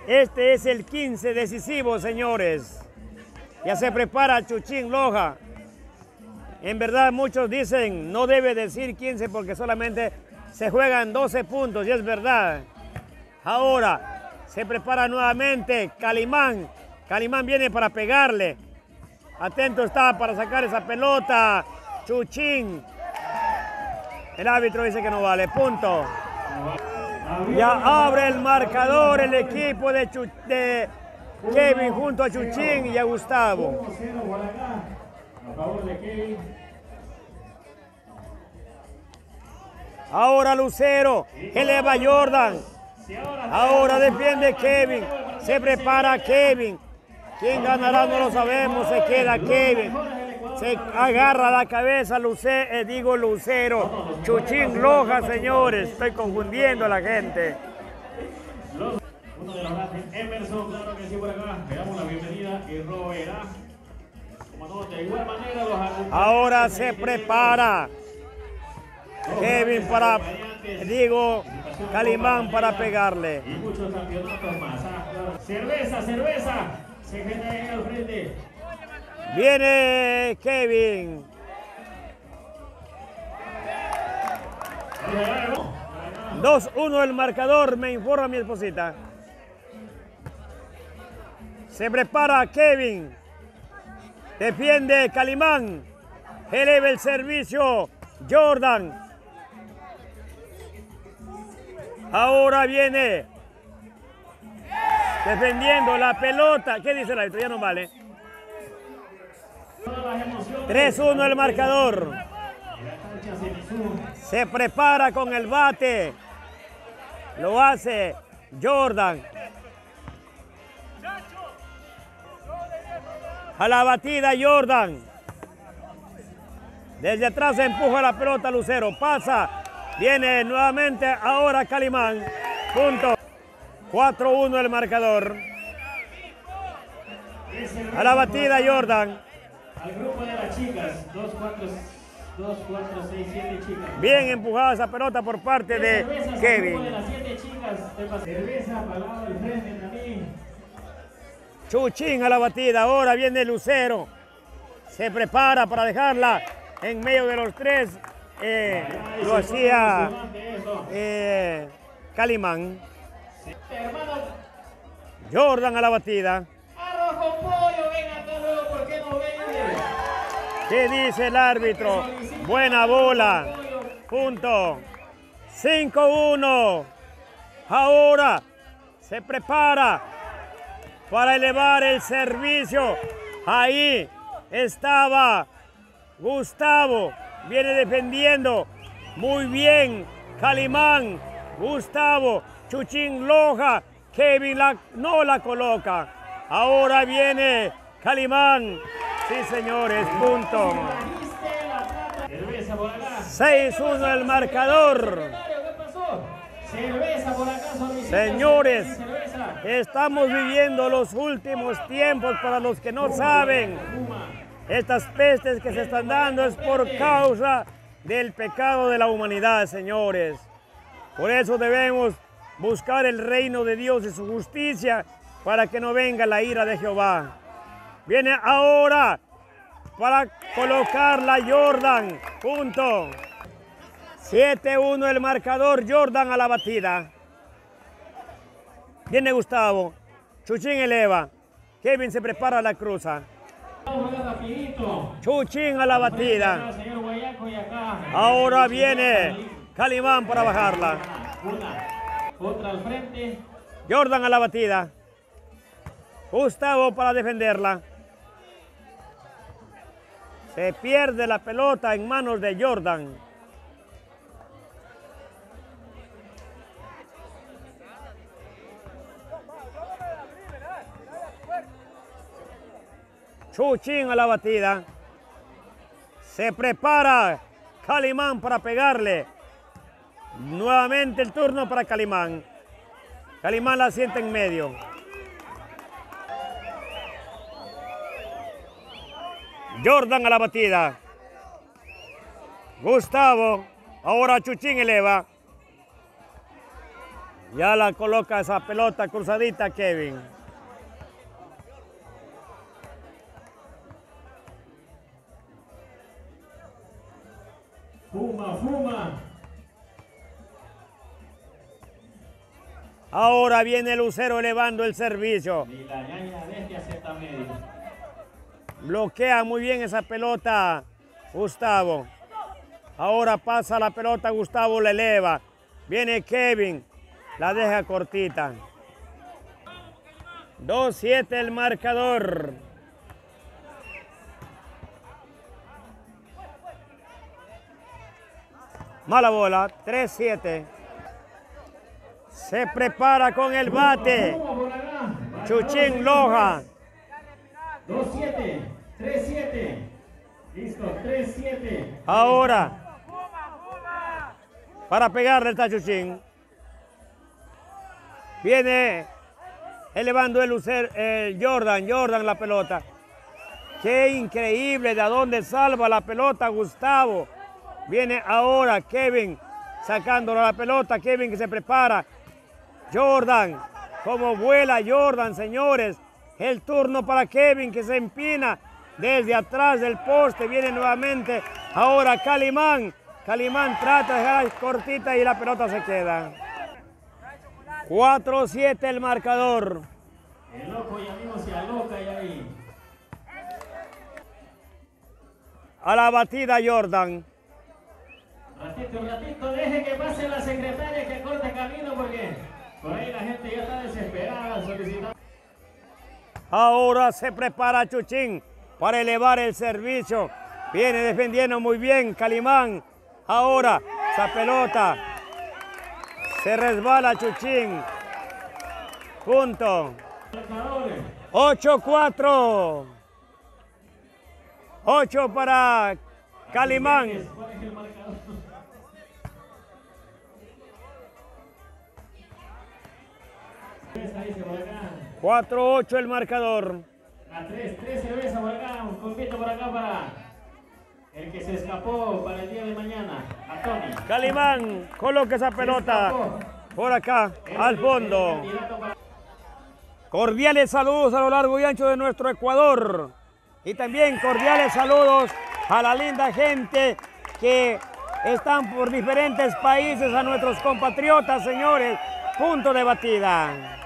Este es el 15 decisivo, señores. Ya se prepara Chuchín Loja. En verdad muchos dicen no debe decir 15 porque solamente se juegan 12 puntos y es verdad. Ahora se prepara nuevamente Calimán. Calimán viene para pegarle. Atento está para sacar esa pelota. Chuchín. El árbitro dice que no vale. Punto. Ya abre el marcador el equipo de, de Kevin junto a Chuchín y a Gustavo. 1-0 Guaracá. A favor de Kevin. Ahora Lucero, eleva Jordan. Ahora defiende Kevin. Se prepara Kevin. ¿Quién ganará? No lo sabemos. Se queda Kevin. Se agarra la cabeza Lucero, digo Lucero. Chuchín Loja, señores. Estoy confundiendo a la gente. Uno de los grandes, Emerson, claro que sí por acá. Le damos la bienvenida y Roberá. Como no, de igual manera los acompañantes Ahora se prepara Kevin para, digo, Calimán para pegarle. Y muchos campeonatos más. ah. Cerveza, cerveza. Se queda ahí al frente. Viene Kevin. Vamos, 2-1 el marcador, me informa mi esposita. Se prepara Kevin. Defiende Calimán. Eleva el servicio. Jordan. Ahora viene. Defendiendo la pelota. ¿Qué dice el árbitro? Ya no vale. 3-1 el marcador. Se prepara con el bate. Lo hace Jordan. A la batida Jordan. Desde atrás empuja la pelota Lucero. Pasa. Viene nuevamente ahora Calimán. Punto. 4-1 el marcador. A la batida Jordan. Al grupo de las chicas. 2, 4, 2, 4, 6, 7 chicas. Bien empujada esa pelota por parte de Kevin. las 7 chicas. de pas- Cerveza para el lado del frente también. Chuchín a la batida. Ahora viene Lucero. Se prepara para dejarla en medio de los tres. Eh, lo hacía eh, Calimán. Jordan a la batida. ¿Qué dice el árbitro? Buena bola. Punto. 5-1. Ahora se prepara para elevar el servicio. Ahí estaba Gustavo. Viene defendiendo. Muy bien. Calimán. Gustavo. Chuchín Loja. Kevin la- no la coloca. Ahora viene Calimán. Sí, señores. Punto. Cerveza por acá. 6-1 el marcador. Cerveza por acá, Señores, cerveza. estamos viviendo los últimos tiempos para los que no saben. Estas pestes que se están dando es por causa del pecado de la humanidad, señores. Por eso debemos buscar el reino de Dios y su justicia para que no venga la ira de Jehová. Viene ahora para colocar la Jordan. Punto. 7-1 el marcador. Jordan a la batida. Viene Gustavo. Chuchín eleva. Kevin se prepara a la cruza. Chuchín a la batida. Ahora viene Calimán para bajarla. Otra al frente. Jordan a la batida. Gustavo para defenderla. Se pierde la pelota en manos de Jordan. Chuchín a la batida. Se prepara Calimán para pegarle. Nuevamente el turno para Calimán. Calimán la sienta en medio. Jordan a la batida. Gustavo. Ahora Chuchín eleva. Ya la coloca esa pelota cruzadita Kevin. Ahora viene Lucero elevando el servicio. La ñaña medio. Bloquea muy bien esa pelota Gustavo. Ahora pasa la pelota, Gustavo le eleva. Viene Kevin, la deja cortita. 2-7 el marcador. Mala bola, 3-7. Se prepara con el bate. Chuchín Loja. 2-7, 3-7. Listo, 3-7. Ahora. Para pegarle está Chuchín. Viene elevando el, lucer, el Jordan, Jordan la pelota. Qué increíble de dónde salva la pelota Gustavo. Viene ahora Kevin sacándole la pelota. Kevin que se prepara. Jordan, como vuela Jordan, señores. El turno para Kevin que se empina desde atrás del poste. Viene nuevamente ahora Calimán. Calimán trata de dejar cortita y la pelota se queda. 4-7 el marcador. El loco ya mismo se aloca ya ahí. A la batida Jordan. Ratito, ratito, deje que pase la secretaria que corte camino porque por ahí la gente ya está desesperada solicitando. Ahora se prepara Chuchín para elevar el servicio. Viene defendiendo muy bien Calimán. Ahora esa pelota se resbala Chuchín. Punto. 8-4. 8 para Calimán. 4-8 el marcador. A 3, 3 cervezas por acá, un compito por acá para el que se escapó para el día de mañana, a Tony. Calimán coloca esa pelota por acá, al fondo. Cordiales saludos a lo largo y ancho de nuestro Ecuador. Y también cordiales saludos a la linda gente que están por diferentes países, a nuestros compatriotas, señores. Punto de batida.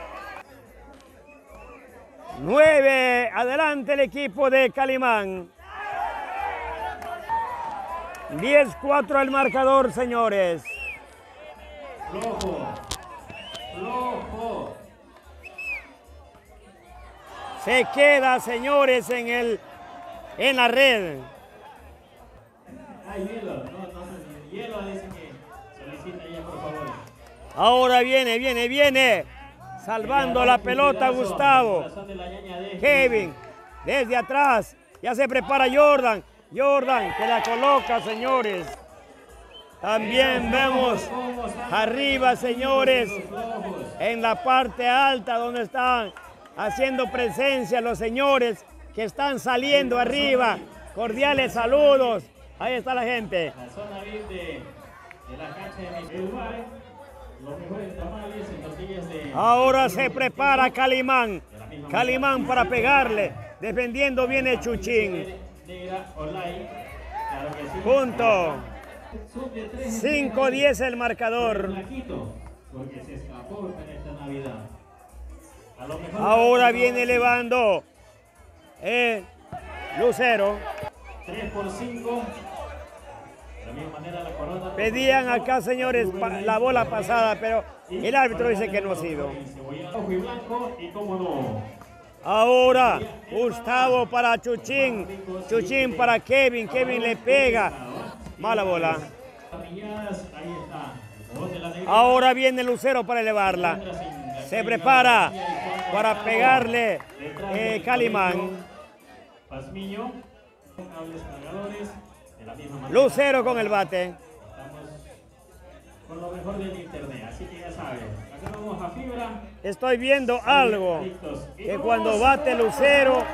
9. Adelante el equipo de Calimán. 10-4 el marcador, señores. Flojo, flojo. Se queda, señores, en, el, en la red. Hay hielo, no, no, hielo dice que solicita ya, por favor. Ahora viene, viene, viene. Salvando la pelota Gustavo. Kevin, desde atrás. Ya se prepara Jordan. Jordan que la coloca, señores. También vemos arriba, señores, en la parte alta donde están haciendo presencia los señores que están saliendo arriba. Cordiales saludos. Ahí está la gente. La zona de, la cancha de los. Ahora se prepara Calimán. Calimán para pegarle. Defendiendo viene Chuchín. Punto. Sub de tres 5-10 el marcador. Ahora viene elevando eh, Lucero. 3 por 5. Pedían acá, señores, la bola pasada, pero el árbitro dice que no ha sido. Ahora, Gustavo para Chuchín. Chuchín para Kevin. Kevin le pega. Mala bola. Ahora viene Lucero para elevarla. Se prepara para pegarle eh, Calimán. Pazmiño. Cables cargadores. De la misma manera. Lucero con el bate. Estamos con lo mejor del internet. Así que ya saben. Acá vamos a fibra. Estoy viendo algo. Que cuando bate Lucero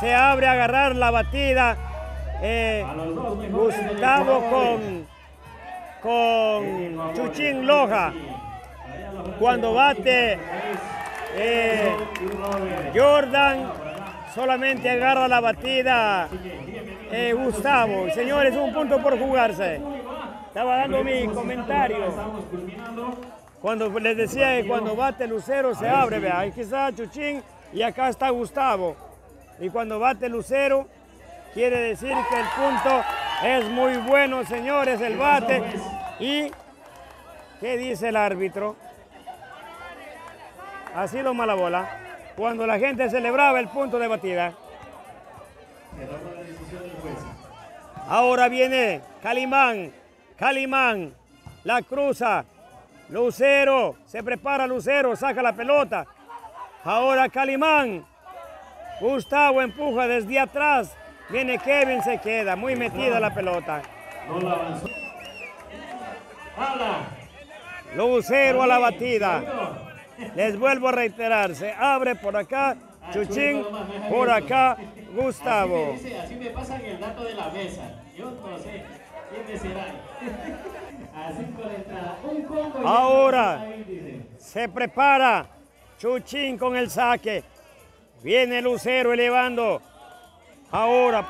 se abre a agarrar la batida. eh, Gustavo con, con Chuchín Loja. Cuando bate eh, Jordan solamente agarra la batida eh, Gustavo. Señores, un punto por jugarse. Estaba dando mi comentario. Cuando les decía que cuando bate Lucero se abre, vea, aquí está Chuchín y acá está Gustavo. Y cuando bate Lucero, quiere decir que el punto Es muy bueno, señores, el bate. ¿Y qué dice el árbitro? Ha sido mala bola. Cuando la gente celebraba el punto de batida. Ahora viene Calimán. Calimán. La cruza. Lucero. Se prepara Lucero. Saca la pelota. Ahora Calimán. Gustavo empuja desde atrás. Viene Kevin, se queda. Muy metida la pelota. Lucero a la batida. Les vuelvo a reiterar. Se abre por acá. Chuchín. Por acá. Gustavo. Así me, dice, así me pasan el dato de la mesa. Yo no sé quiénes serán. Así con la entrada. Un combo. Ahora se prepara Chuchín con el saque. Viene Lucero elevando. Ahora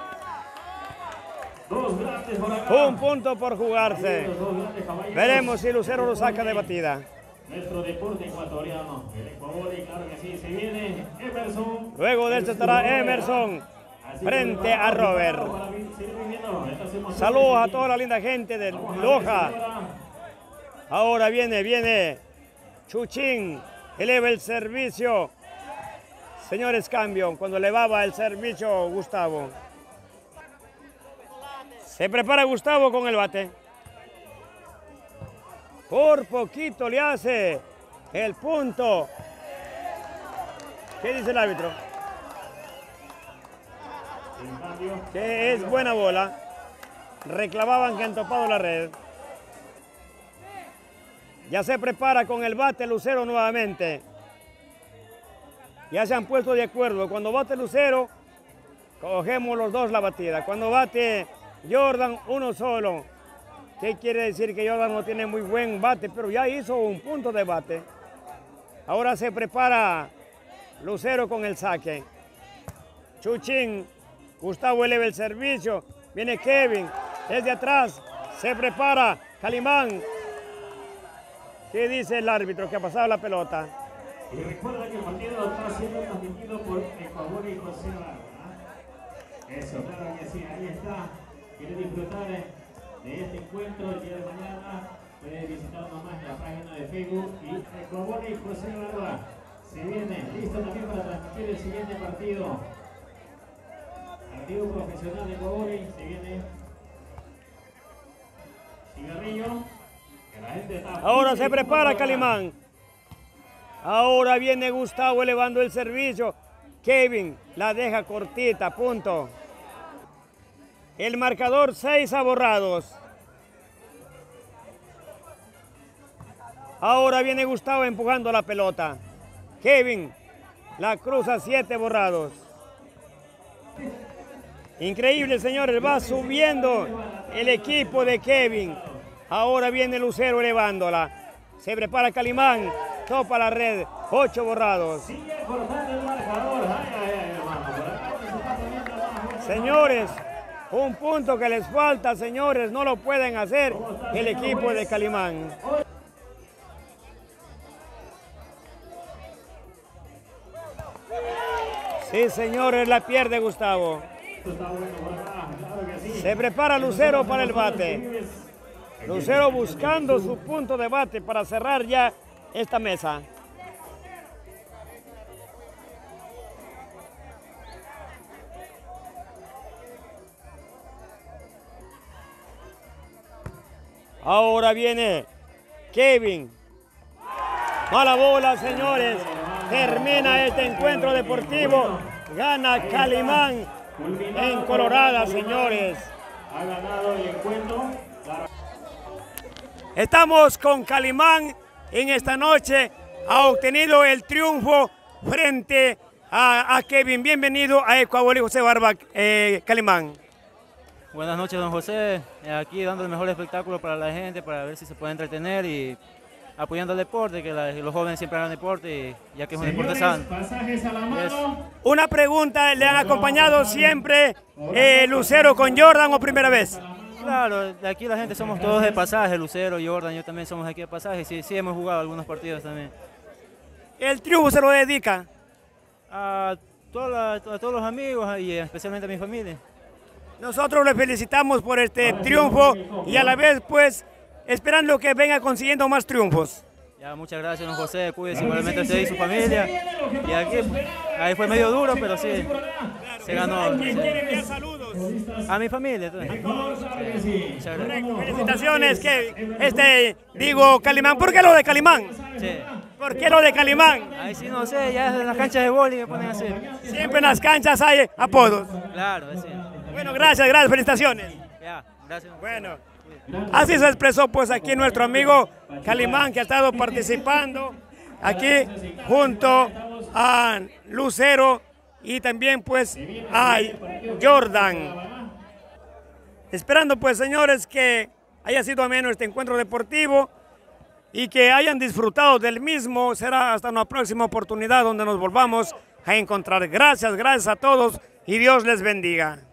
Dos grandes por acá. un punto por jugarse. Dos. Veremos si Lucero lo saca de batida. Nuestro deporte ecuatoriano. El Ecuador, claro que sí. Se viene Emerson. Luego de esto estará Emerson frente a Robert. Saludos a toda la linda gente de Loja. Ahora viene, viene Chuchín. Eleva el servicio. Señores, cambio. Cuando elevaba el servicio Gustavo. Se prepara Gustavo con el bate. Por poquito le hace el punto. ¿Qué dice el árbitro? Que es buena bola. Reclamaban que han topado la red. Ya se prepara con el bate Lucero nuevamente. Ya se han puesto de acuerdo. Cuando bate Lucero, cogemos los dos la batida. Cuando bate Jordan, uno solo. ¿Qué quiere decir? Que Jordan no tiene muy buen bate, pero ya hizo un punto de bate. Ahora se prepara Lucero con el saque. Chuchín, Gustavo eleva el servicio, viene Kevin, desde atrás, se prepara Calimán. ¿Qué dice el árbitro que ha pasado la pelota? Y recuerda que el partido está siendo transmitido por Ecuador y José Barba. Eso, claro que sí, ahí está. Quiere disfrutar de este encuentro el día de mañana. Puede visitar nomás la página de Facebook y Ecuador y José Barba. Se viene, listo también para transmitir el siguiente partido. Partido profesional de Ecuador y se viene Cigarrillo. Que la gente está Ahora se prepara Calimán. Ahora viene Gustavo elevando el servicio. Kevin la deja cortita, punto. El marcador 6 aborrados. Ahora viene Gustavo empujando la pelota. Kevin la cruza 7 borrados. Increíble, señores, va subiendo el equipo de Kevin. Ahora viene Lucero elevándola. Se prepara Calimán, topa la red, ocho borrados. Señores, un punto que les falta, señores, no lo pueden hacer el equipo de Calimán. Sí, señores, la pierde Gustavo. Esto está bueno por acá. Claro que sí. Se prepara Lucero para el bate. Lucero buscando su punto de bate para cerrar ya esta mesa. Ahora viene Kevin. Mala bola, señores. Termina este encuentro deportivo. Gana Calimán en Colorada, señores. Ha ganado el encuentro. Estamos con Calimán en esta noche. Ha obtenido el triunfo frente a, a Kevin. Bienvenido a Ecuador y José Barba, eh, Calimán. Buenas noches, don José. Aquí dando el mejor espectáculo para la gente, para ver si se puede entretener y apoyando el deporte, que la- los jóvenes siempre hagan deporte, y- ya que es un deporte sano. mano. Una pregunta, ¿le han acompañado siempre eh, Lucero con Jordan o primera vez? Claro, de aquí la gente somos todos de pasaje, Lucero, Jordan, yo también somos aquí de pasaje, sí, sí hemos jugado algunos partidos también. El triunfo se lo dedica. A, toda la- a todos los amigos y especialmente a mi familia. Nosotros le felicitamos por este triunfo y a la vez pues esperando que venga consiguiendo más triunfos. Ya, muchas gracias, don José. Cuídese igualmente usted y su familia. Y aquí, ahí fue medio duro, pero sí, se ganó. A mi familia. Sí. Felicitaciones, que este, digo, Calimán, ¿por qué lo de Calimán? Sí. ¿Por qué lo de Calimán? Ahí sí, no sé, ya en las canchas de boli me ponen así. Siempre en las canchas hay apodos. Claro, sí. Bueno, gracias, gracias, felicitaciones. Ya, gracias. Bueno, así se expresó pues aquí nuestro amigo Calimán que ha estado participando aquí junto a Lucero y también pues a Jordan. Esperando pues señores que haya sido ameno este encuentro deportivo y que hayan disfrutado del mismo. Será hasta una próxima oportunidad donde nos volvamos a encontrar. Gracias, gracias a todos y Dios les bendiga.